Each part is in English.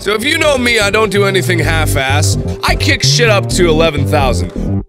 So if you know me, I don't do anything half-ass. I kick shit up to 11,000.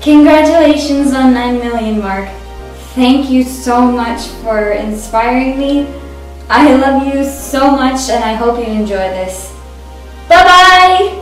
Congratulations on 9 million mark. Thank you so much for inspiring me. I love you so much and I hope you enjoy this. Bye bye!